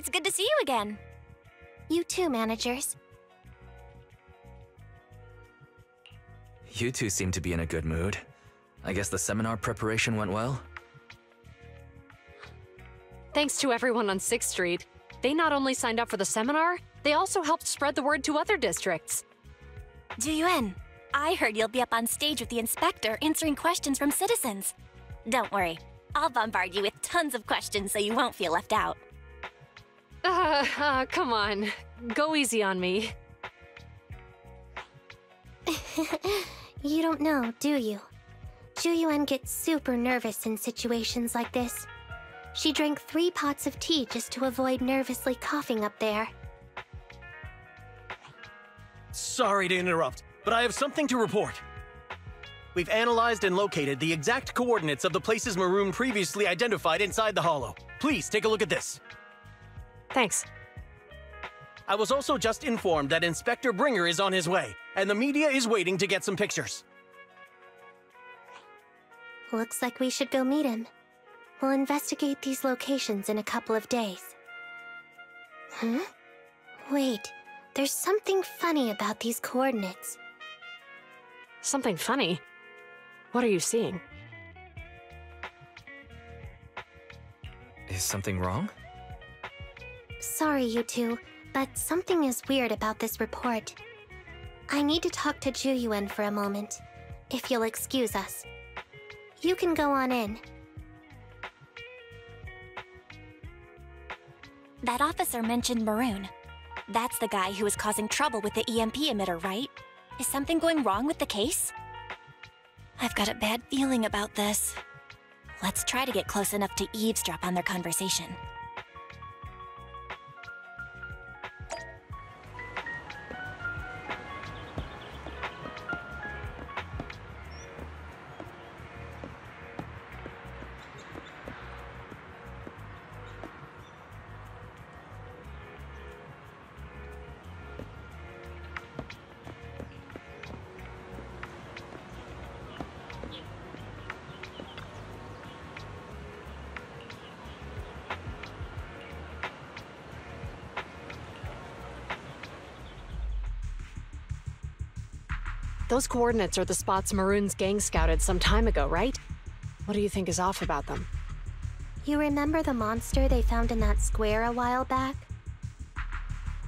It's good to see you again. You too, managers. You two seem to be in a good mood. I guess the seminar preparation went well? Thanks to everyone on 6th Street. They not only signed up for the seminar, they also helped spread the word to other districts. Zhu Yuan, I heard you'll be up on stage with the inspector answering questions from citizens. Don't worry, I'll bombard you with tons of questions so you won't feel left out. Uh, uh, come on. Go easy on me. you don't know, do you? Zhu Yuan gets super nervous in situations like this. She drank three pots of tea just to avoid nervously coughing up there. Sorry to interrupt, but I have something to report. We've analyzed and located the exact coordinates of the places Maroon previously identified inside the Hollow. Please take a look at this. Thanks. I was also just informed that Inspector Bringer is on his way, and the media is waiting to get some pictures. Looks like we should go meet him. We'll investigate these locations in a couple of days. Huh? Wait, there's something funny about these coordinates. Something funny? What are you seeing? Is something wrong? Sorry, you two, but something is weird about this report. I need to talk to Zhu Yuan for a moment, if you'll excuse us. You can go on in. That officer mentioned Maroon. That's the guy who was causing trouble with the EMP emitter, right? Is something going wrong with the case? I've got a bad feeling about this. Let's try to get close enough to eavesdrop on their conversation. Those coordinates are the spots Maroon's gang scouted some time ago, right? What do you think is off about them? You remember the monster they found in that square a while back?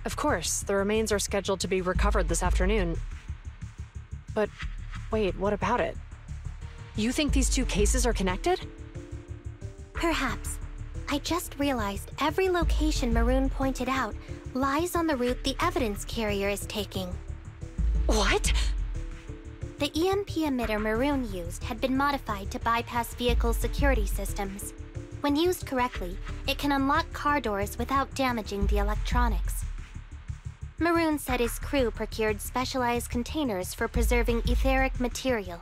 Of course, the remains are scheduled to be recovered this afternoon. But wait, what about it? You think these two cases are connected? Perhaps. I just realized every location Maroon pointed out lies on the route the evidence carrier is taking. What? The EMP emitter Maroon used had been modified to bypass vehicle security systems. When used correctly, it can unlock car doors without damaging the electronics. Maroon said his crew procured specialized containers for preserving etheric material.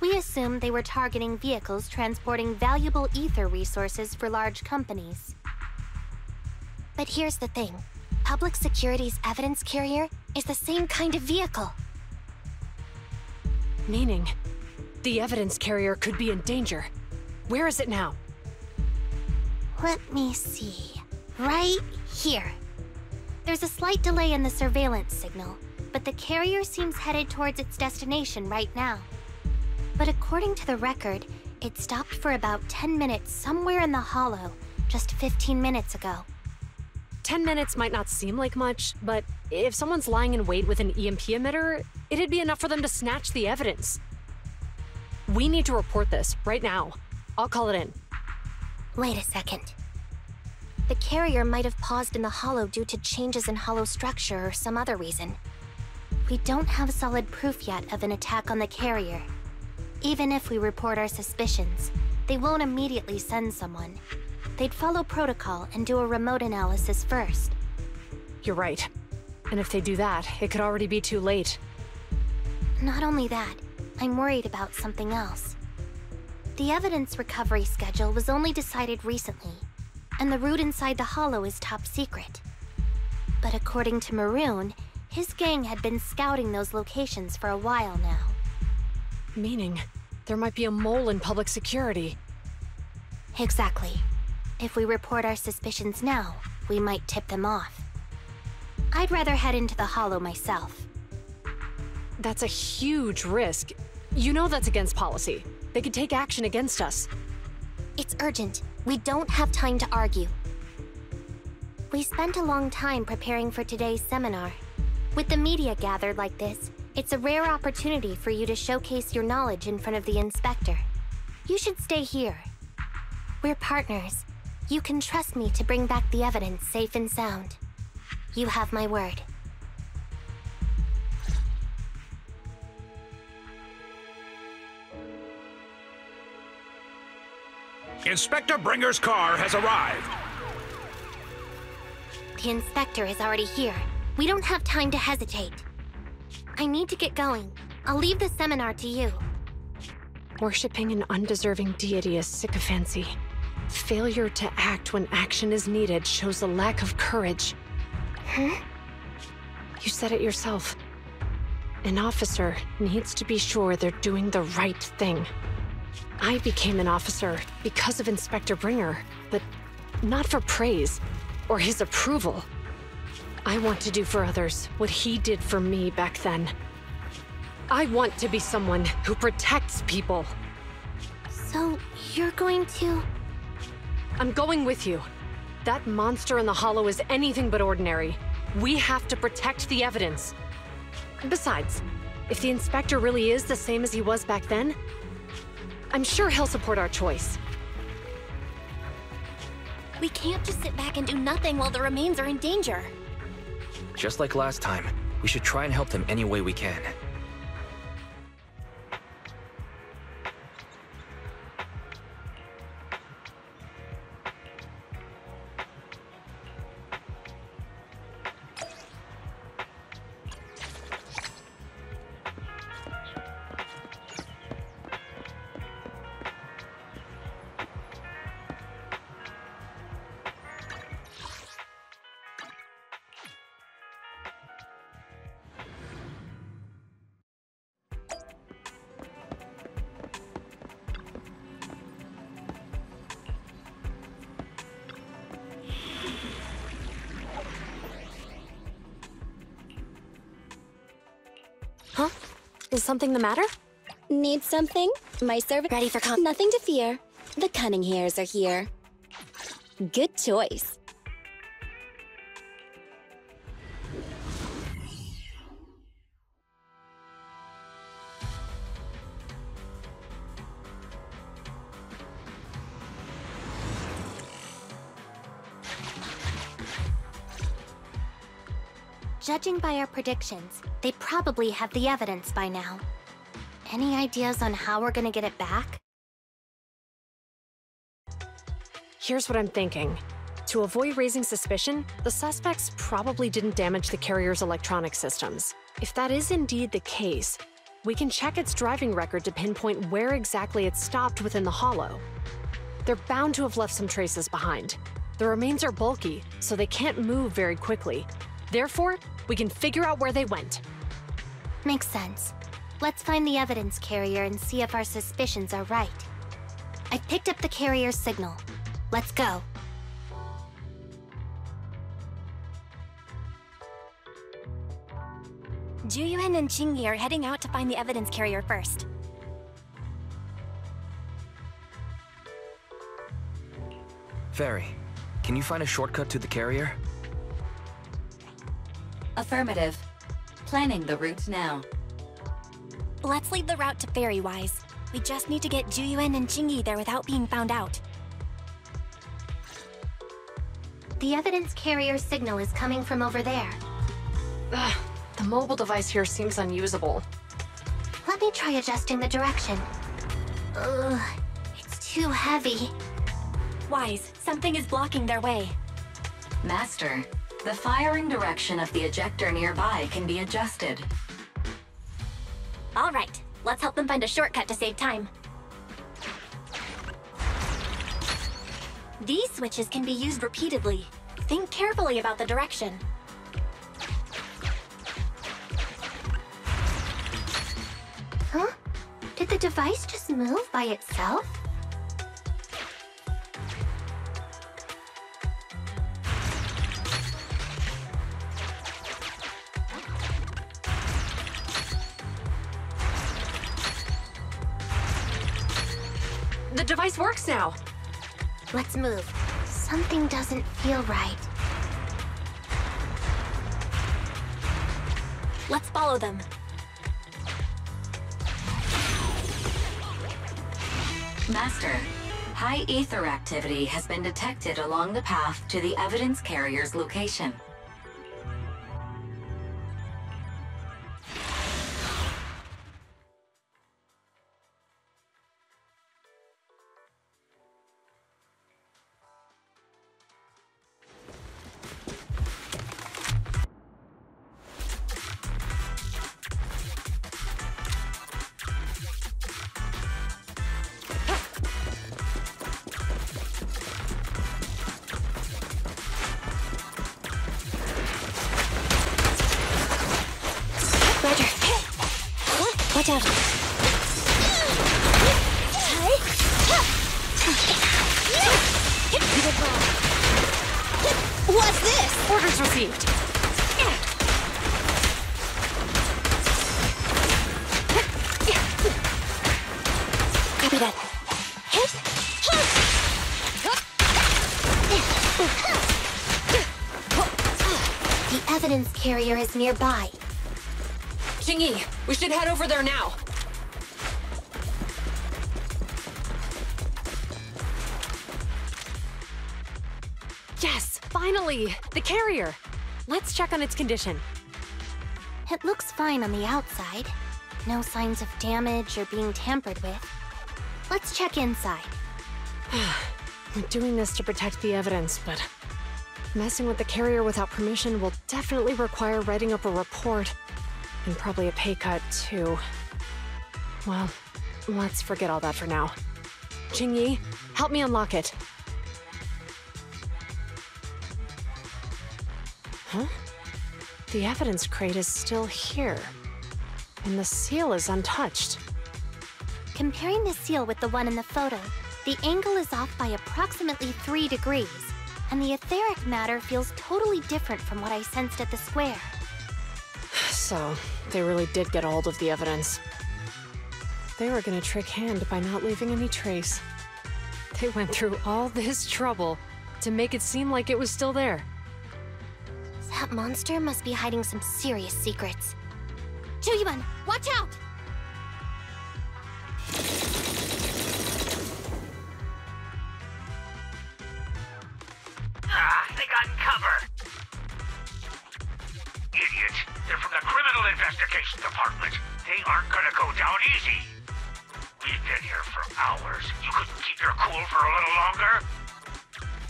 We assumed they were targeting vehicles transporting valuable ether resources for large companies. But here's the thing. Public Security's evidence carrier is the same kind of vehicle. Meaning, the evidence carrier could be in danger. Where is it now? Let me see. Right here. There's a slight delay in the surveillance signal, but the carrier seems headed towards its destination right now. But according to the record, it stopped for about 10 minutes somewhere in the hollow, just 15 minutes ago. 10 minutes might not seem like much, but if someone's lying in wait with an EMP emitter, it'd be enough for them to snatch the evidence. We need to report this right now. I'll call it in. Wait a second. The carrier might have paused in the hollow due to changes in hollow structure or some other reason. We don't have solid proof yet of an attack on the carrier. Even if we report our suspicions, they won't immediately send someone. They'd follow protocol and do a remote analysis first. You're right. And if they do that, it could already be too late. Not only that, I'm worried about something else. The evidence recovery schedule was only decided recently, and the route inside the Hollow is top secret. But according to Maroon, his gang had been scouting those locations for a while now. Meaning, there might be a mole in public security. Exactly. If we report our suspicions now, we might tip them off. I'd rather head into the Hollow myself. That's a huge risk. You know that's against policy. They could take action against us. It's urgent. We don't have time to argue. We spent a long time preparing for today's seminar. With the media gathered like this, it's a rare opportunity for you to showcase your knowledge in front of the inspector. You should stay here. We're partners. You can trust me to bring back the evidence safe and sound. You have my word. Inspector Bringer's car has arrived. The inspector is already here. We don't have time to hesitate. I need to get going. I'll leave the seminar to you. Worshipping an undeserving deity is sycophancy. Failure to act when action is needed shows a lack of courage. Huh? You said it yourself. An officer needs to be sure they're doing the right thing. I became an officer because of Inspector Bringer, but not for praise or his approval. I want to do for others what he did for me back then. I want to be someone who protects people. So, you're going to... I'm going with you. That monster in the Hollow is anything but ordinary. We have to protect the evidence. Besides, if the Inspector really is the same as he was back then, I'm sure he'll support our choice. We can't just sit back and do nothing while the remains are in danger. Just like last time, we should try and help them any way we can. Something the matter? Need something? My servant Ready for con- Nothing to fear. The Cunning Hares are here. Good choice. Judging by our predictions, they probably have the evidence by now. Any ideas on how we're gonna get it back? Here's what I'm thinking. To avoid raising suspicion, the suspects probably didn't damage the carrier's electronic systems. If that is indeed the case, we can check its driving record to pinpoint where exactly it stopped within the hollow. They're bound to have left some traces behind. The remains are bulky, so they can't move very quickly. Therefore, we can figure out where they went. Makes sense. Let's find the evidence carrier and see if our suspicions are right. I've picked up the carrier's signal. Let's go. Zhu Yuan and Qingyi are heading out to find the evidence carrier first. Fairy, can you find a shortcut to the carrier? Affirmative. Planning the route now. Let's lead the route to Fairywise. We just need to get Zhu Yuan and Qingyi there without being found out. The evidence carrier signal is coming from over there. Ugh, the mobile device here seems unusable. Let me try adjusting the direction. Ugh, it's too heavy. Wise, something is blocking their way. Master, the firing direction of the ejector nearby can be adjusted. All right, let's help them find a shortcut to save time. These switches can be used repeatedly. Think carefully about the direction. Huh? Did the device just move by itself? The device works now. Let's move. Something doesn't feel right. Let's follow them. Master, high ether activity has been detected along the path to the evidence carrier's location. Is nearby. Qingyi, we should head over there now. Yes, finally! The carrier! Let's check on its condition. It looks fine on the outside. No signs of damage or being tampered with. Let's check inside. We're doing this to protect the evidence, but messing with the carrier without permission will definitely require writing up a report. And probably a pay cut, too. Well, let's forget all that for now. Qingyi, help me unlock it. Huh? The evidence crate is still here. And the seal is untouched. Comparing the seal with the one in the photo, the angle is off by approximately 3 degrees, and the etheric matter feels totally different from what I sensed at the square. So, they really did get hold of the evidence. They were gonna trick Hand by not leaving any trace. They went through all this trouble to make it seem like it was still there. That monster must be hiding some serious secrets. Chuyuban, watch out! Cover. Idiots. They're from the Criminal Investigation Department. They aren't gonna go down easy. We've been here for hours. You couldn't keep your cool for a little longer?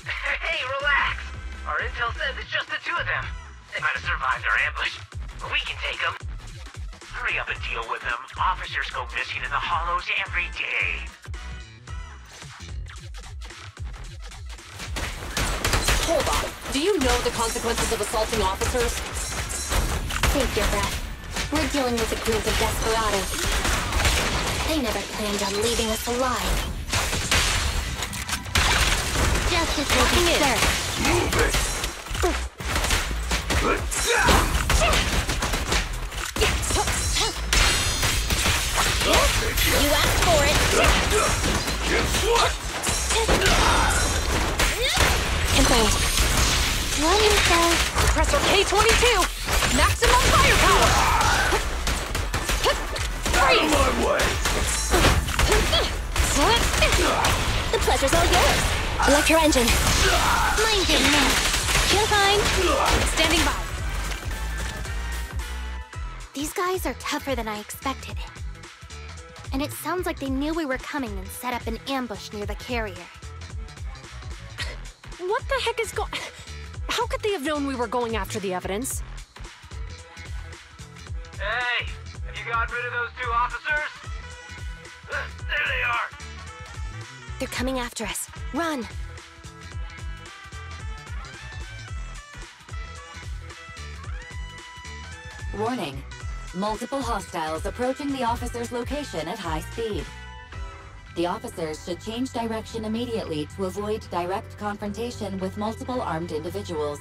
hey, relax. Our intel says it's just the two of them. They might have survived their ambush, but we can take them. Hurry up and deal with them. Officers go missing in the hollows every day. Hold on. Do you know the consequences of assaulting officers? Save your breath. We're dealing with a group of desperados. They never planned on leaving us alive. Justice will be served. Move it! You asked for it. Guess what? Confirmed. Running says Compressor K-22! Maximum firepower! Out of my way! The pleasure's all yours. Electro engine. mind your man. You're fine. Standing by. These guys are tougher than I expected. And it sounds like they knew we were coming and set up an ambush near the carrier. What the heck is going... How could they have known we were going after the evidence? Hey, have you gotten rid of those two officers? There they are. They're coming after us. Run. Warning. Multiple hostiles approaching the officer's location at high speed. The officers should change direction immediately to avoid direct confrontation with multiple armed individuals.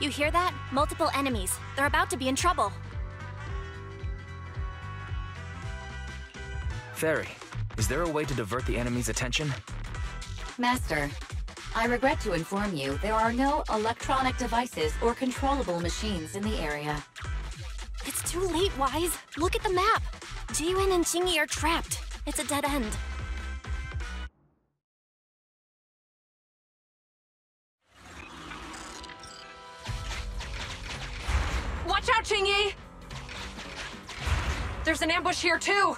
You hear that? Multiple enemies. They're about to be in trouble. Fairy, is there a way to divert the enemy's attention? Master, I regret to inform you there are no electronic devices or controllable machines in the area. It's too late, Wise. Look at the map. Zhu Yuan and Qingyi are trapped. It's a dead end. Watch out, Qingyi! There's an ambush here, too!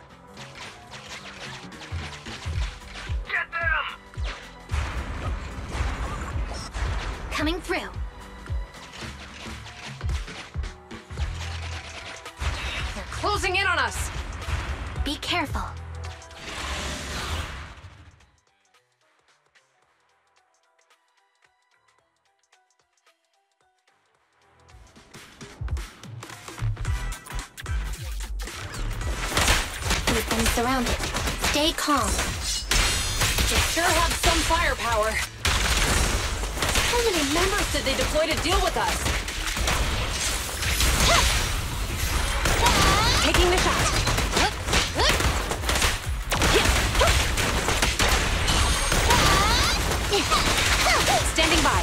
Get them! Coming through. They're closing in on us! Be careful. We've been surrounded. Stay calm. They sure have some firepower. How many members did they deploy to deal with us? Taking the shot. Standing by.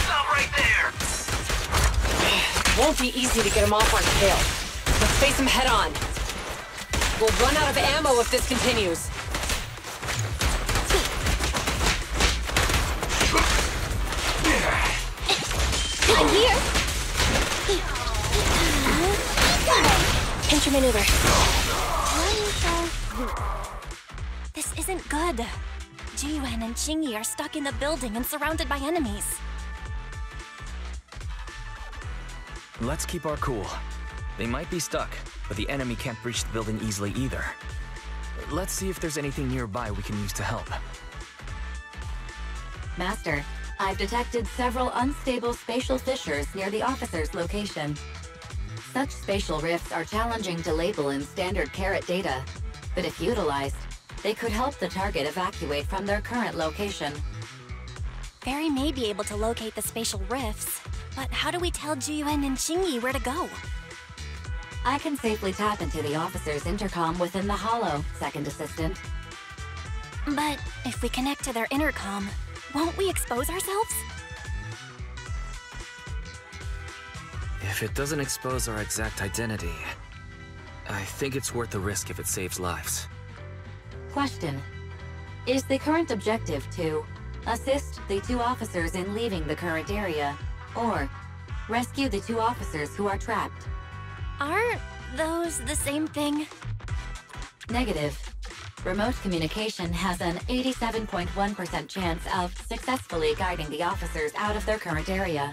Stop right there! Won't be easy to get him off our tail. Let's face him head on. We'll run out of ammo if this continues. I'm here! Pincher maneuver. This isn't good. Zhu Yuan and Qingyi are stuck in the building and surrounded by enemies. Let's keep our cool. They might be stuck, but the enemy can't breach the building easily either. Let's see if there's anything nearby we can use to help. Master, I've detected several unstable spatial fissures near the officer's location. Such spatial rifts are challenging to label in standard carrot data, but if utilized, they could help the target evacuate from their current location. Fairy may be able to locate the spatial rifts, but how do we tell Zhu Yuan and Qingyi where to go? I can safely tap into the officer's intercom within the hollow, second assistant. But if we connect to their intercom, won't we expose ourselves? If it doesn't expose our exact identity, I think it's worth the risk if it saves lives. Question. Is the current objective to assist the two officers in leaving the current area, or rescue the two officers who are trapped? Aren't those the same thing? Negative. Remote communication has an 87.1% chance of successfully guiding the officers out of their current area.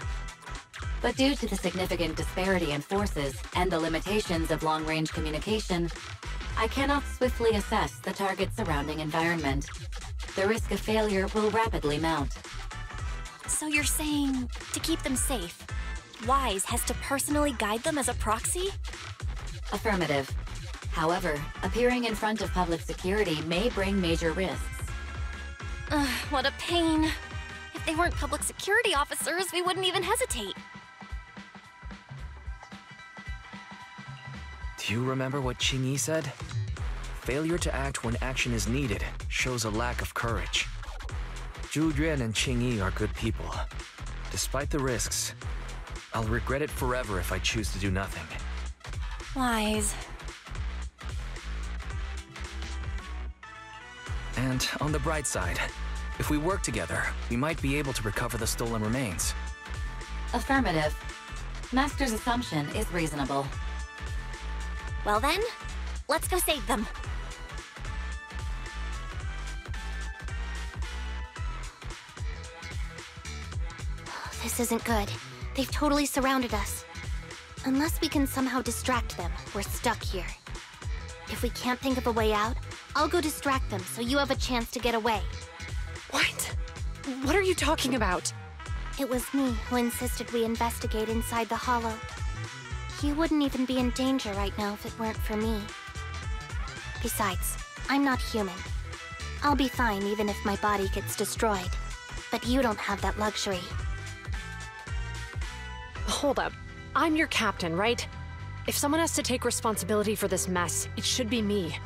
But due to the significant disparity in forces and the limitations of long-range communication, I cannot swiftly assess the target's surrounding environment. The risk of failure will rapidly mount. So you're saying to keep them safe, Wise has to personally guide them as a proxy? Affirmative. However, appearing in front of public security may bring major risks. Ugh, what a pain. If they weren't public security officers, we wouldn't even hesitate. You remember what Qingyi said? Failure to act when action is needed shows a lack of courage. Zhu Yuan and Qingyi are good people. Despite the risks, I'll regret it forever if I choose to do nothing. Wise. And on the bright side, if we work together, we might be able to recover the stolen remains. Affirmative. Master's assumption is reasonable. Well then, let's go save them. This isn't good. They've totally surrounded us. Unless we can somehow distract them, we're stuck here. If we can't think of a way out, I'll go distract them so you have a chance to get away. What? What are you talking about? It was me who insisted we investigate inside the Hollow. You wouldn't even be in danger right now if it weren't for me. Besides, I'm not human. I'll be fine even if my body gets destroyed. but you don't have that luxury. Hold up. I'm your captain, right? If someone has to take responsibility for this mess, it should be me.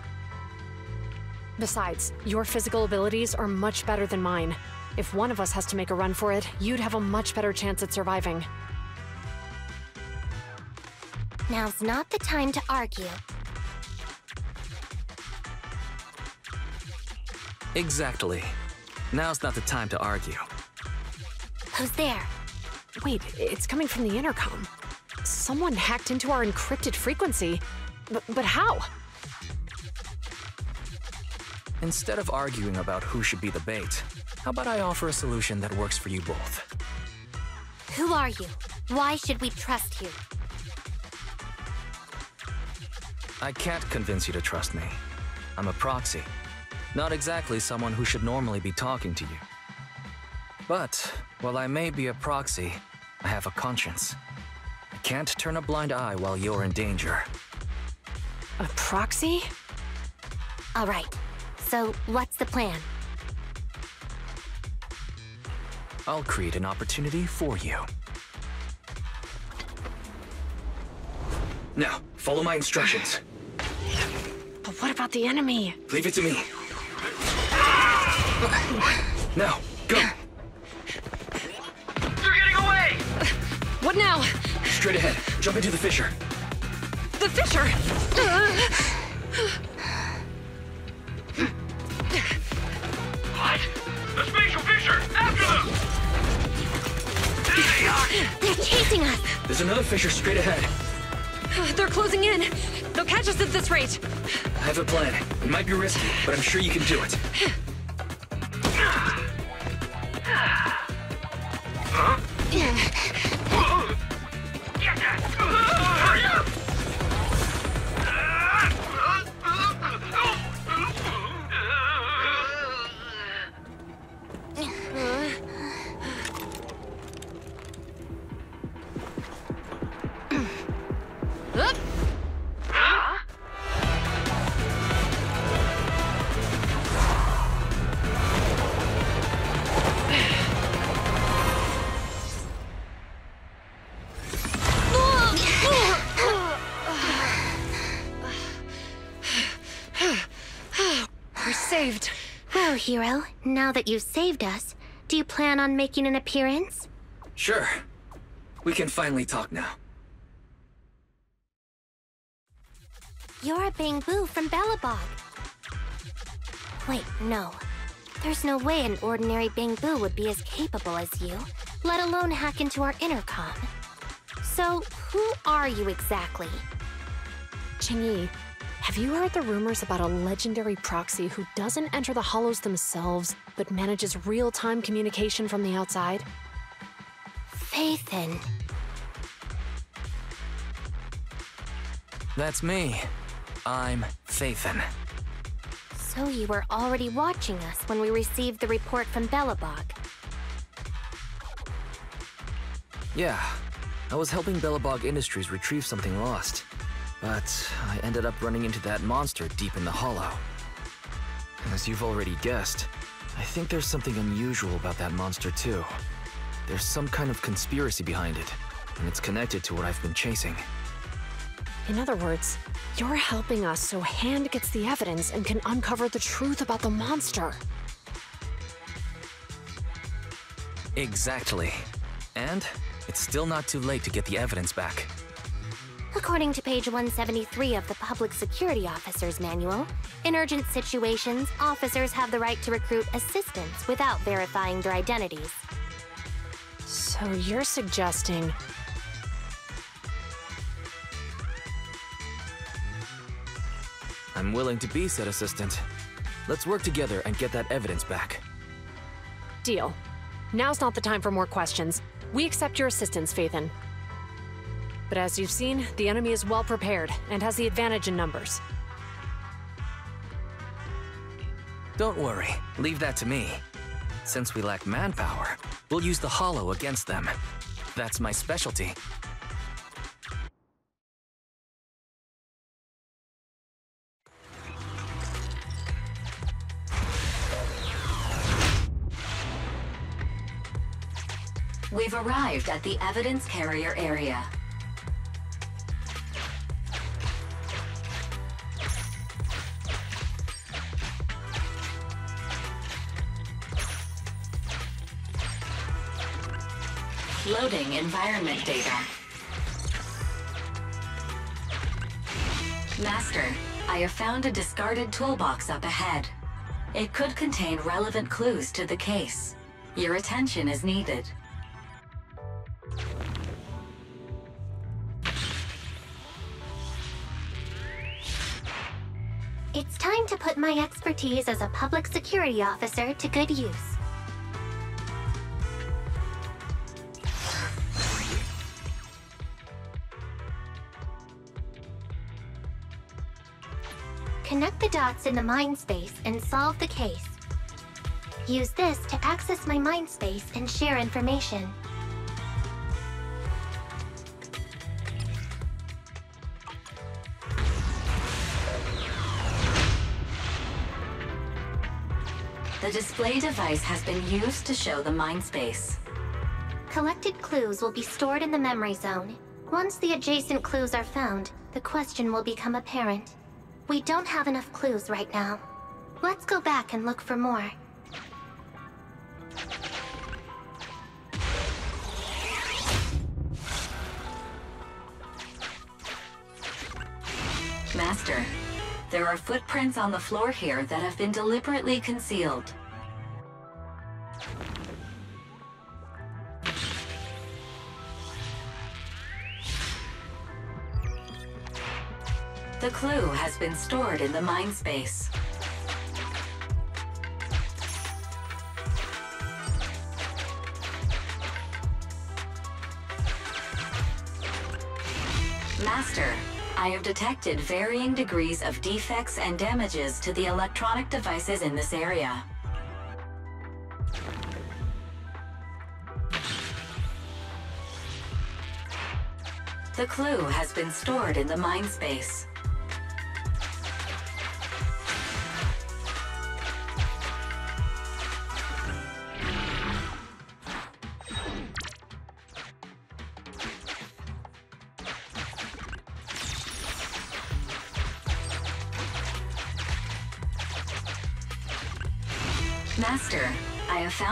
Besides, your physical abilities are much better than mine. If one of us has to make a run for it, you'd have a much better chance at surviving. Now's not the time to argue. Exactly. Now's not the time to argue. Who's there? Wait, it's coming from the intercom. Someone hacked into our encrypted frequency. B but how? Instead of arguing about who should be the bait, how about I offer a solution that works for you both? Who are you? Why should we trust you? I can't convince you to trust me. I'm a proxy. Not exactly someone who should normally be talking to you. But, while I may be a proxy, I have a conscience. I can't turn a blind eye while you're in danger. A proxy? All right. So, what's the plan? I'll create an opportunity for you. Now, follow my instructions. But what about the enemy? Leave it to me. Now, go! They're getting away! What now? Straight ahead. Jump into the fissure. The fissure? What? The spatial fissure! After them! They are! They're chasing us! There's another fissure straight ahead. They're closing in. They'll catch us at this rate. I have a plan. It might be risky, but I'm sure you can do it. now that you've saved us, do you plan on making an appearance? Sure. We can finally talk now. You're a Bangboo from Belobog. Wait, no. There's no way an ordinary Bangboo would be as capable as you, let alone hack into our intercom. So, who are you exactly? Qingyi, have you heard the rumors about a legendary proxy who doesn't enter the hollows themselves, but manages real-time communication from the outside? Phaethon. That's me. I'm Phaethon. So you were already watching us when we received the report from Belobog. Yeah, I was helping Belobog Industries retrieve something lost. But I ended up running into that monster deep in the hollow. As you've already guessed, I think there's something unusual about that monster too. There's some kind of conspiracy behind it, and it's connected to what I've been chasing. In other words, you're helping us so Hand gets the evidence and can uncover the truth about the monster. Exactly. And it's still not too late to get the evidence back. According to page 173 of the Public Security Officer's Manual, in urgent situations, officers have the right to recruit assistants without verifying their identities. So you're suggesting I'm willing to be said assistant. Let's work together and get that evidence back. Deal. Now's not the time for more questions. We accept your assistance, Phaethon. But as you've seen, the enemy is well prepared and has the advantage in numbers. Don't worry, leave that to me. Since we lack manpower, we'll use the Hollow against them. That's my specialty. We've arrived at the evidence carrier area. Loading environment data. Master, I have found a discarded toolbox up ahead. It could contain relevant clues to the case. Your attention is needed. It's time to put my expertise as a public security officer to good use. Connect the dots in the mind space and solve the case. Use this to access my mind space and share information. The display device has been used to show the mind space. Collected clues will be stored in the memory zone. Once the adjacent clues are found, the question will become apparent. We don't have enough clues right now. Let's go back and look for more. Master, there are footprints on the floor here that have been deliberately concealed. The clue has been stored in the mind space. Master, I have detected varying degrees of defects and damages to the electronic devices in this area. The clue has been stored in the mind space.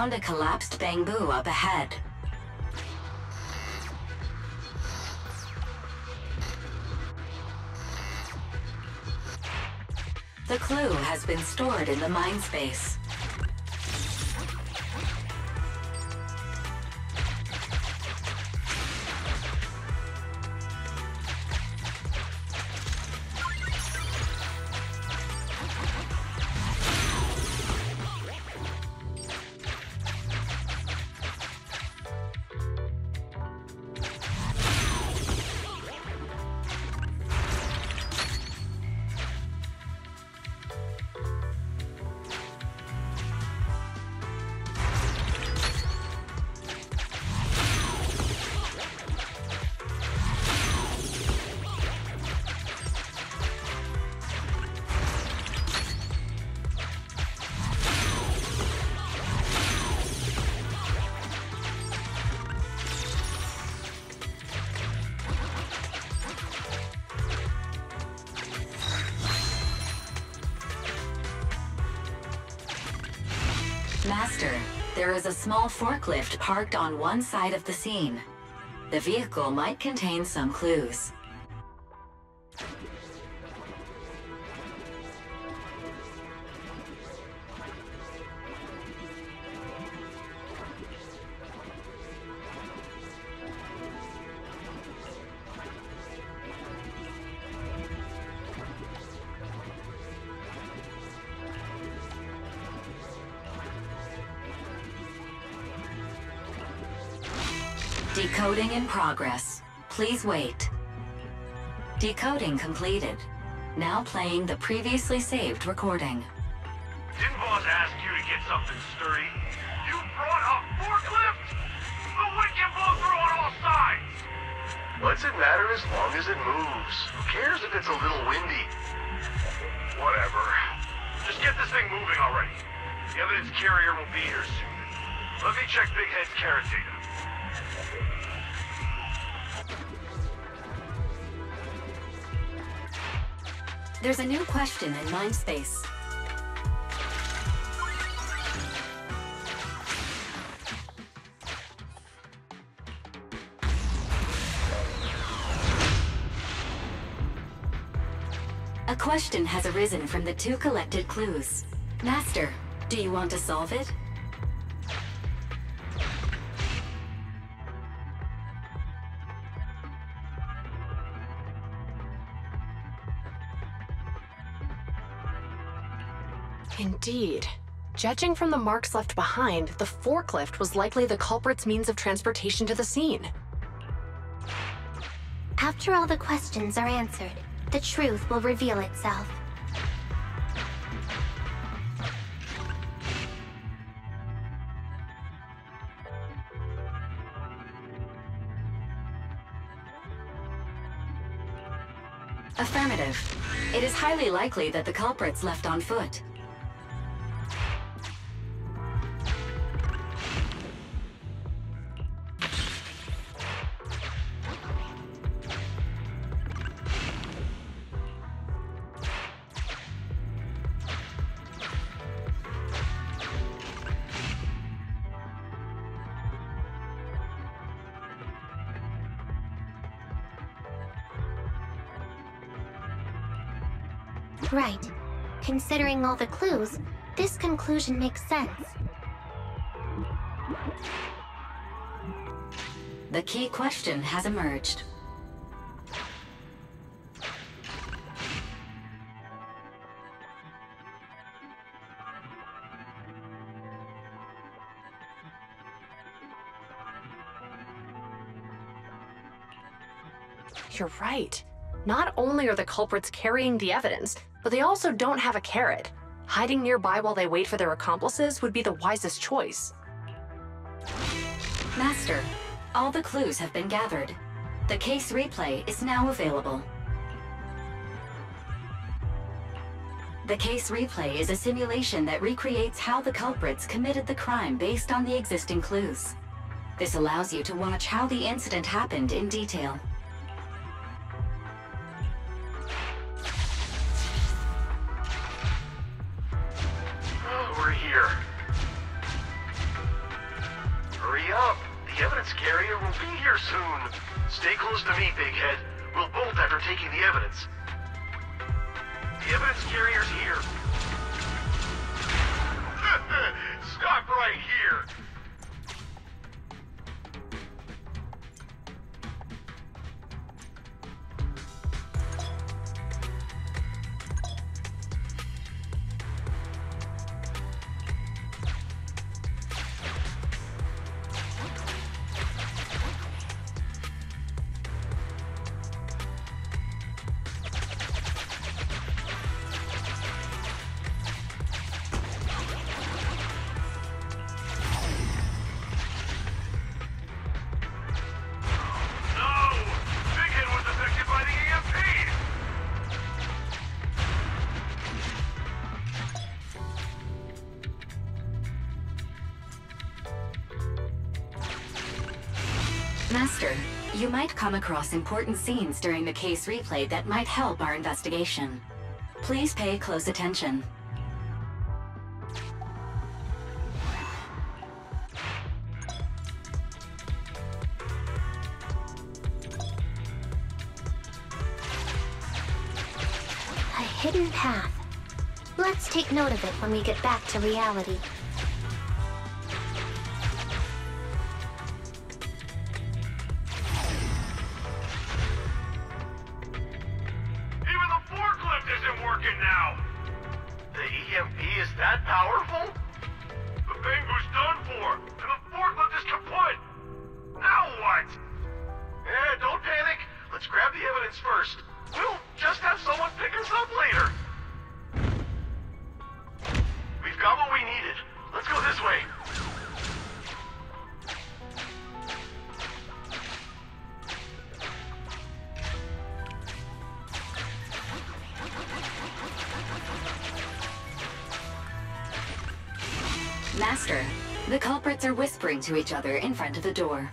Found a collapsed Bangboo up ahead. The clue has been stored in the mind space. A small forklift parked on one side of the scene. The vehicle might contain some clues. Decoding in progress. Please wait. Decoding completed. Now playing the previously saved recording. Didn't boss ask you to get something sturdy? You brought a forklift? The wind can blow through on all sides! What's it matter as long as it moves? Who cares if it's a little windy? Whatever. Just get this thing moving already. The evidence carrier will be here soon. Let me check Big Head's carrot data. There's a new question in Mindspace. A question has arisen from the two collected clues. Master, do you want to solve it? Judging from the marks left behind, the forklift was likely the culprit's means of transportation to the scene. After all the questions are answered, the truth will reveal itself. Affirmative. It is highly likely that the culprits left on foot. Right. Considering all the clues, this conclusion makes sense. The key question has emerged. You're right. Not only are the culprits carrying the evidence, but they also don't have a carrot. Hiding nearby while they wait for their accomplices would be the wisest choice. Master, all the clues have been gathered. The case replay is now available. The case replay is a simulation that recreates how the culprits committed the crime based on the existing clues. This allows you to watch how the incident happened in detail. Evidence. Carrier's here. Master, you might come across important scenes during the case replay that might help our investigation. Please pay close attention. A hidden path. Let's take note of it when we get back to reality. Whispering to each other in front of the door.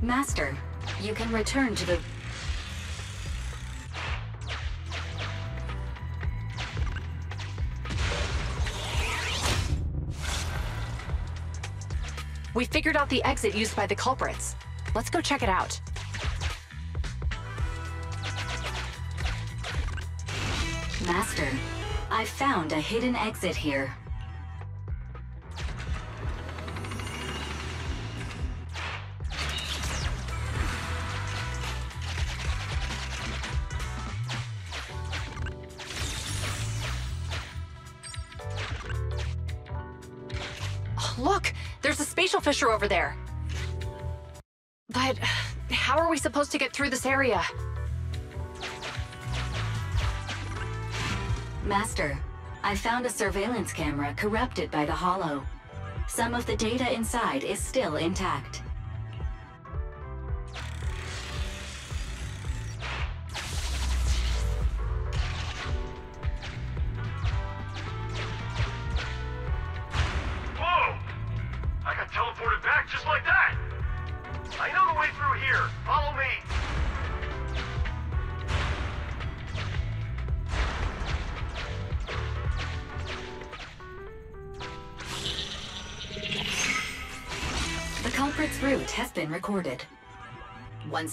Master, you can return to the... We figured out the exit used by the culprits. Let's go check it out. Master, I've found a hidden exit here. A over there! But how are we supposed to get through this area? Master, I found a surveillance camera corrupted by the Hollow. Some of the data inside is still intact.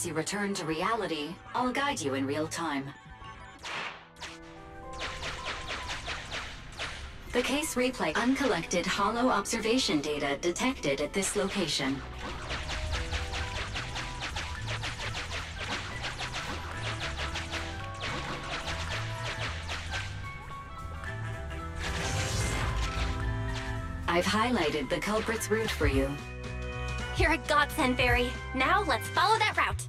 You return to reality, I'll guide you in real time. The case replay uncollected hollow observation data detected at this location. I've highlighted the culprit's route for you. You're a godsend, Fairy. Now let's follow that route.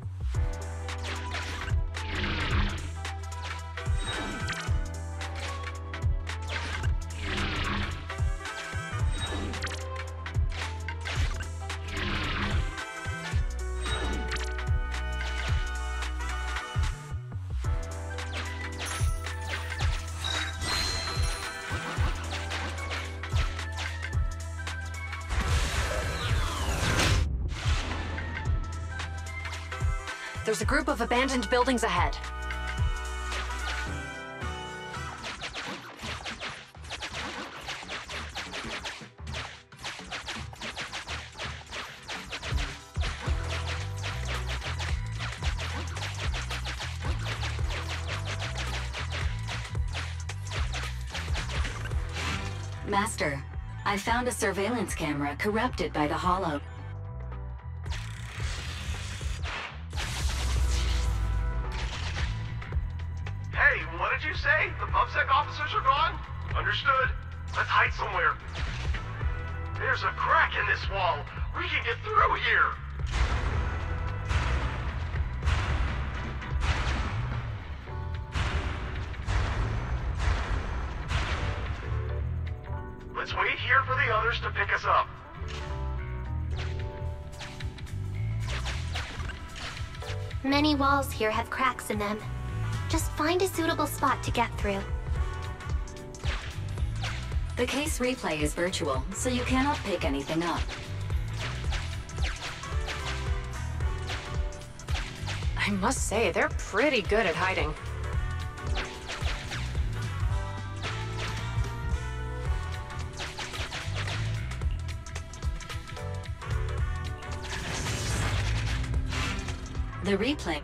There's a group of abandoned buildings ahead. Master, I found a surveillance camera corrupted by the Hollow. Have in them. Just find a suitable spot to get through. The case replay is virtual, so you cannot pick anything up. I must say, they're pretty good at hiding. The replay.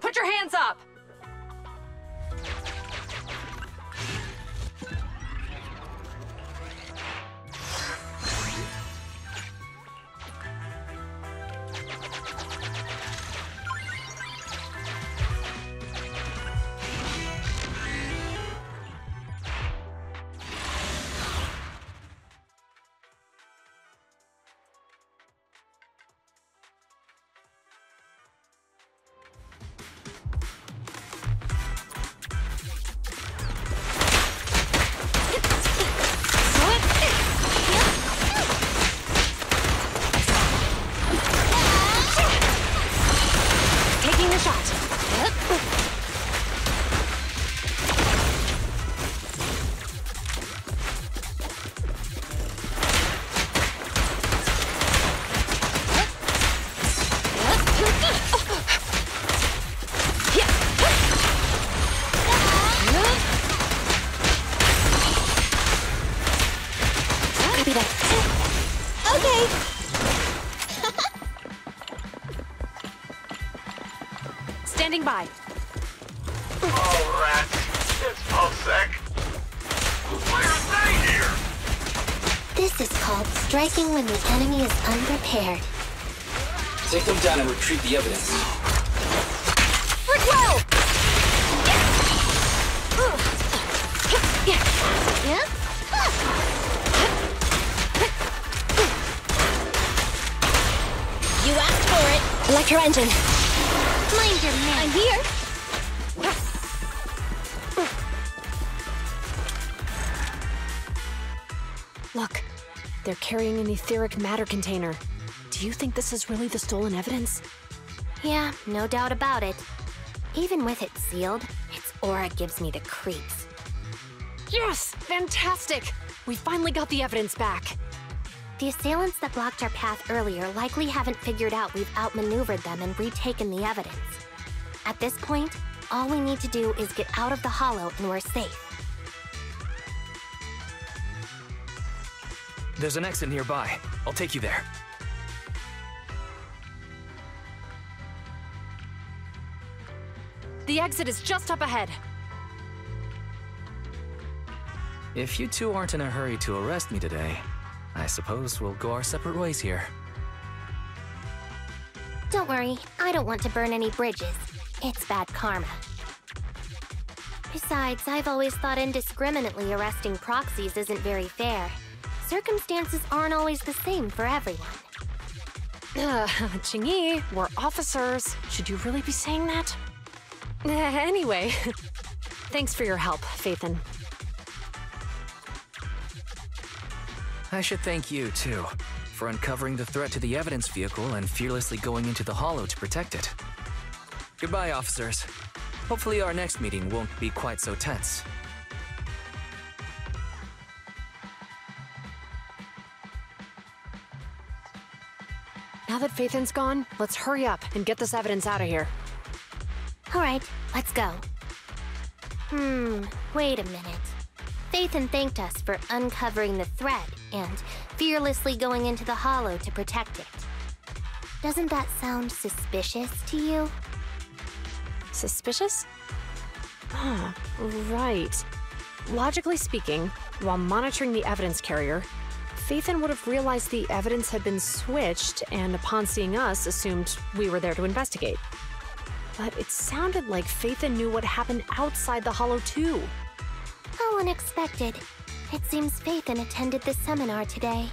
Put your hands up! Is. Take them down and retrieve the evidence. Rickwell! You asked for it. Electro engine. Mind your man. I'm here. Look, they're carrying an etheric matter container. Do you think this is really the stolen evidence? Yeah, no doubt about it. Even with it sealed, its aura gives me the creeps. Yes! Fantastic! We finally got the evidence back. The assailants that blocked our path earlier likely haven't figured out we've outmaneuvered them and retaken the evidence. At this point, all we need to do is get out of the hollow and we're safe. There's an exit nearby. I'll take you there. The exit is just up ahead. If you two aren't in a hurry to arrest me today, I suppose we'll go our separate ways here. Don't worry, I don't want to burn any bridges. It's bad karma. Besides, I've always thought indiscriminately arresting proxies isn't very fair. Circumstances aren't always the same for everyone. Uh, Qingyi, we're officers. Should you really be saying that? anyway, thanks for your help, Phaethon. I should thank you, too, for uncovering the threat to the evidence vehicle and fearlessly going into the hollow to protect it. Goodbye, officers. Hopefully our next meeting won't be quite so tense. Now that Phaethon's gone, let's hurry up and get this evidence out of here. All right, let's go. Hmm, wait a minute. Phaethon thanked us for uncovering the threat and fearlessly going into the hollow to protect it. Doesn't that sound suspicious to you? Suspicious? Ah, right. Logically speaking, while monitoring the evidence carrier, Phaethon would have realized the evidence had been switched and upon seeing us assumed we were there to investigate. But it sounded like Phaethon knew what happened outside the Hollow too. How unexpected. It seems Phaethon attended the seminar today.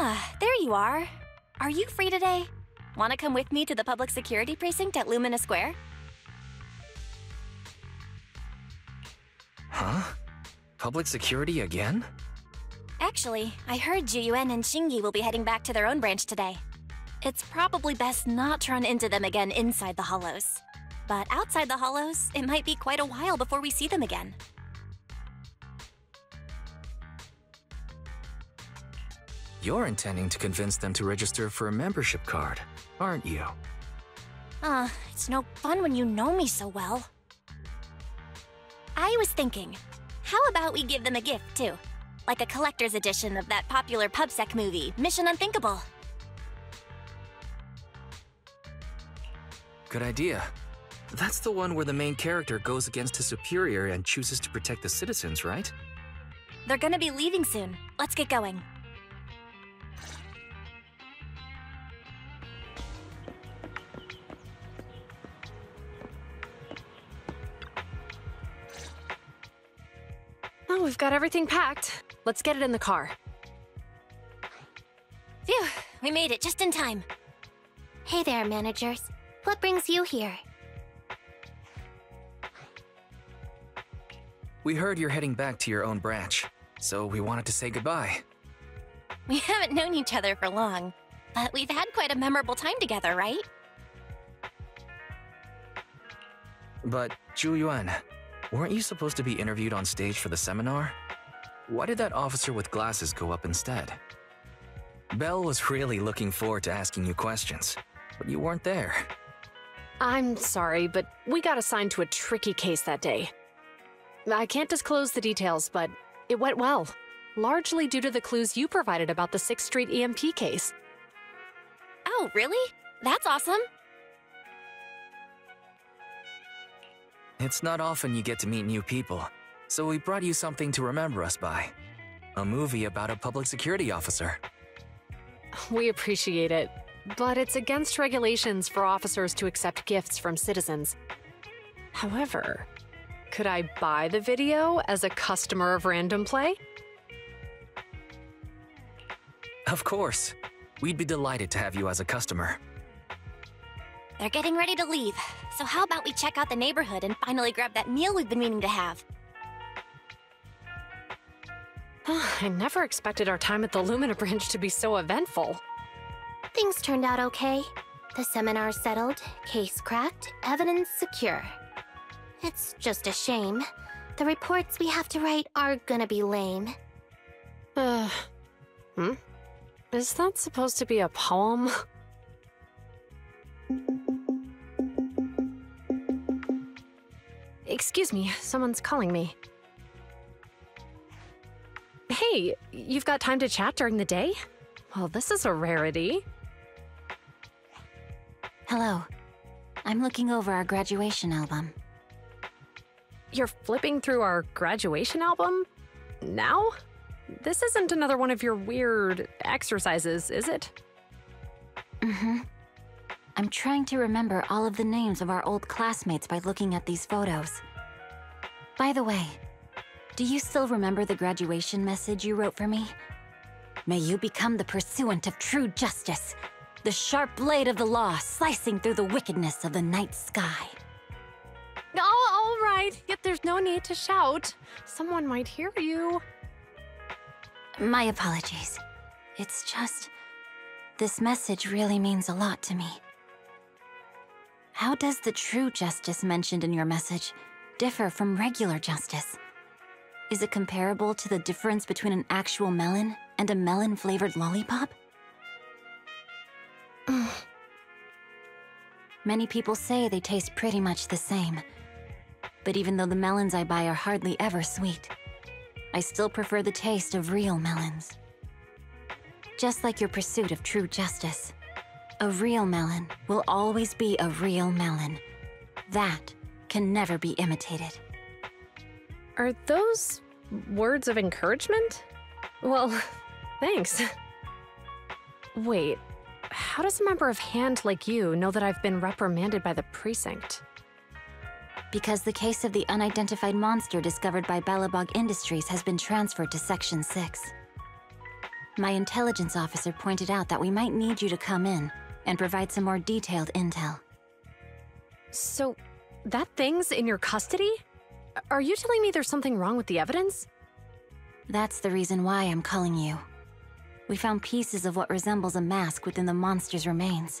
Ah, there you are. Are you free today? Want to come with me to the public security precinct at Lumina Square? Huh? Public security again? Actually, I heard Zhu Yuan and Qingyi will be heading back to their own branch today. It's probably best not to run into them again inside the hollows. But outside the hollows, it might be quite a while before we see them again. You're intending to convince them to register for a membership card, aren't you? Uh, it's no fun when you know me so well. I was thinking, how about we give them a gift too? Like a collector's edition of that popular PubSec movie, Mission Unthinkable. Good idea. That's the one where the main character goes against his superior and chooses to protect the citizens, right? They're gonna be leaving soon. Let's get going. Oh, we've got everything packed. Let's get it in the car. Phew, we made it just in time. Hey there, managers. What brings you here? We heard you're heading back to your own branch, so we wanted to say goodbye. We haven't known each other for long, but we've had quite a memorable time together, right? But, Zhu Yuan, weren't you supposed to be interviewed on stage for the seminar? Why did that officer with glasses go up instead? Belle was really looking forward to asking you questions, but you weren't there. I'm sorry, but we got assigned to a tricky case that day. I can't disclose the details, but it went well. Largely due to the clues you provided about the 6th Street EMP case. Oh, really? That's awesome. It's not often you get to meet new people, so we brought you something to remember us by. A movie about a public security officer. We appreciate it, but it's against regulations for officers to accept gifts from citizens. However, could I buy the video as a customer of Random Play? Of course. We'd be delighted to have you as a customer. They're getting ready to leave, so how about we check out the neighborhood and finally grab that meal we've been meaning to have? I never expected our time at the Lumina Branch to be so eventful. Things turned out okay. The seminar settled, case cracked, evidence secure. It's just a shame. The reports we have to write are gonna be lame. Uh, hmm? Is that supposed to be a poem? Excuse me, someone's calling me. Hey, you've got time to chat during the day? Well, this is a rarity. Hello. I'm looking over our graduation album. You're flipping through our graduation album? Now? This isn't another one of your weird exercises, is it? Mm-hmm. I'm trying to remember all of the names of our old classmates by looking at these photos. By the way, do you still remember the graduation message you wrote for me? May you become the pursuant of true justice, the sharp blade of the law slicing through the wickedness of the night sky. Oh, all right. Yet there's no need to shout. Someone might hear you. My apologies. It's just... This message really means a lot to me. How does the true justice mentioned in your message differ from regular justice? Is it comparable to the difference between an actual melon and a melon-flavored lollipop? Many people say they taste pretty much the same. But even though the melons I buy are hardly ever sweet, I still prefer the taste of real melons. Just like your pursuit of true justice, a real melon will always be a real melon. That can never be imitated. Are those words of encouragement? Well, thanks. Wait, how does a member of HAND like you know that I've been reprimanded by the precinct? Because the case of the unidentified monster discovered by Belobog Industries has been transferred to Section 6. My intelligence officer pointed out that we might need you to come in and provide some more detailed intel. So, that thing's in your custody? Are you telling me there's something wrong with the evidence? That's the reason why I'm calling you. We found pieces of what resembles a mask within the monster's remains,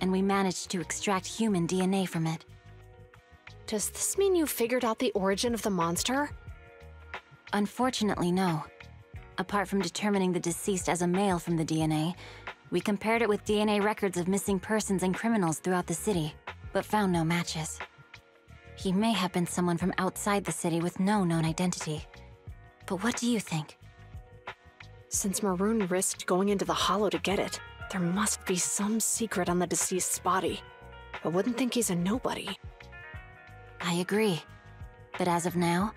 and we managed to extract human DNA from it. Does this mean you figured out the origin of the monster? Unfortunately, no. Apart from determining the deceased as a male from the DNA, we compared it with DNA records of missing persons and criminals throughout the city, but found no matches. He may have been someone from outside the city with no known identity. But what do you think? Since Maroon risked going into the Hollow to get it, there must be some secret on the deceased's body. I wouldn't think he's a nobody. I agree. But as of now,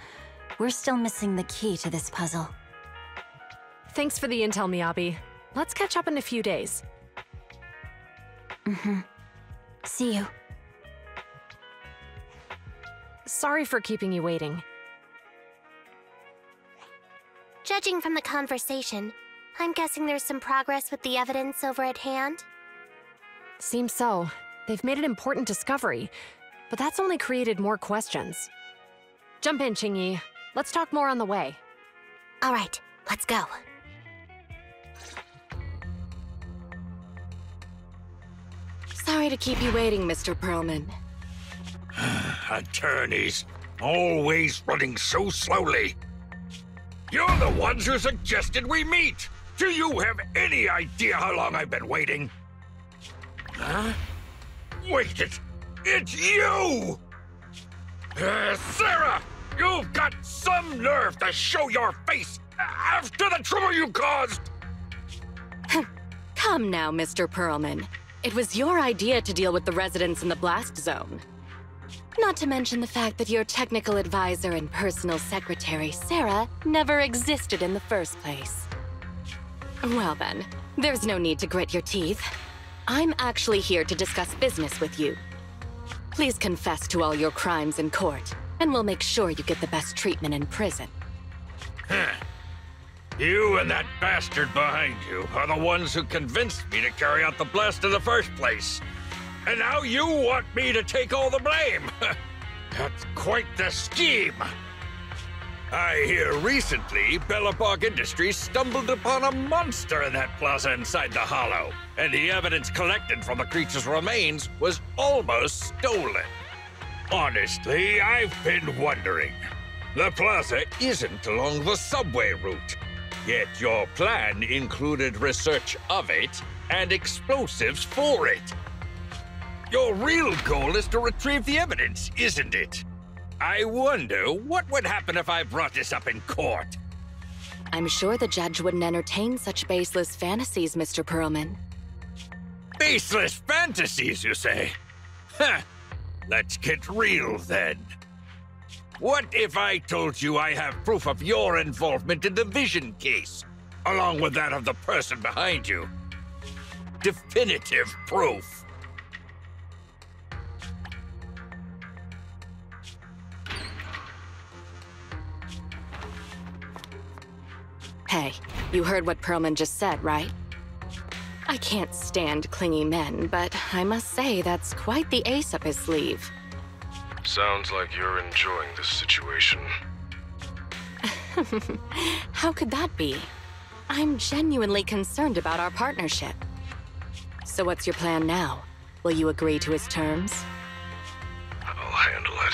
we're still missing the key to this puzzle. Thanks for the intel, Miyabi. Let's catch up in a few days. Mm-hmm. See you. Sorry for keeping you waiting. Judging from the conversation, I'm guessing there's some progress with the evidence over at hand? Seems so. They've made an important discovery, but that's only created more questions. Jump in, Qingyi. Let's talk more on the way. All right, let's go. Sorry to keep you waiting, Mr. Pearlman. Attorneys, always running so slowly. You're the ones who suggested we meet! Do you have any idea how long I've been waiting? Huh? Wait, it's, it's you! Uh, Sarah! You've got some nerve to show your face after the trouble you caused! Come now, Mr. Pearlman. It was your idea to deal with the residents in the blast zone. Not to mention the fact that your technical advisor and personal secretary, Sarah, never existed in the first place. Well then, there's no need to grit your teeth. I'm actually here to discuss business with you. Please confess to all your crimes in court, and we'll make sure you get the best treatment in prison. Huh. You and that bastard behind you are the ones who convinced me to carry out the blast in the first place. And now you want me to take all the blame. That's quite the scheme. I hear recently Belobog Industries stumbled upon a monster in that plaza inside the Hollow, and the evidence collected from the creature's remains was almost stolen. Honestly, I've been wondering. The plaza isn't along the subway route, yet your plan included research of it and explosives for it. Your real goal is to retrieve the evidence, isn't it? I wonder what would happen if I brought this up in court. I'm sure the judge wouldn't entertain such baseless fantasies, Mr. Pearlman. Baseless fantasies, you say? Huh. Let's get real then. What if I told you I have proof of your involvement in the Vision case, along with that of the person behind you? Definitive proof. Hey, you heard what Pearlman just said, right? I can't stand clingy men, but I must say that's quite the ace up his sleeve. Sounds like you're enjoying this situation. How could that be? I'm genuinely concerned about our partnership. So what's your plan now? Will you agree to his terms? I'll handle it.